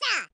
Pizza!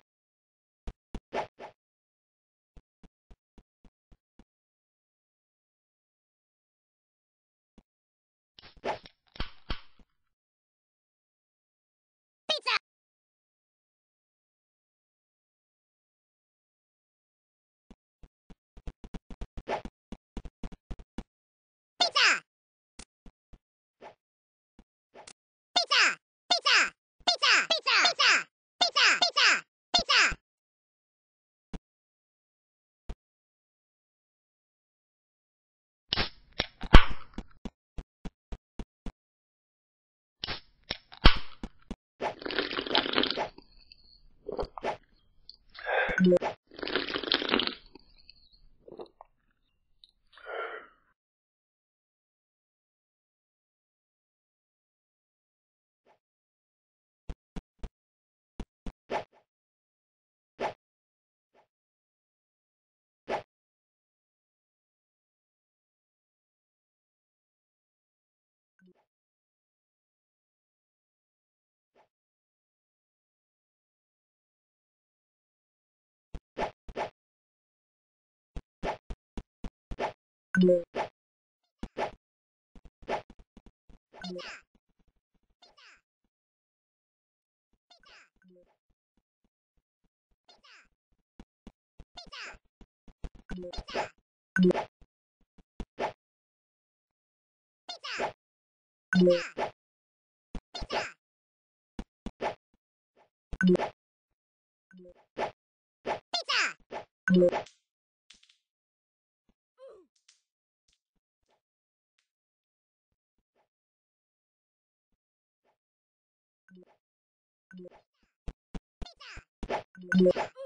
না Pizza! Pizza. Pizza.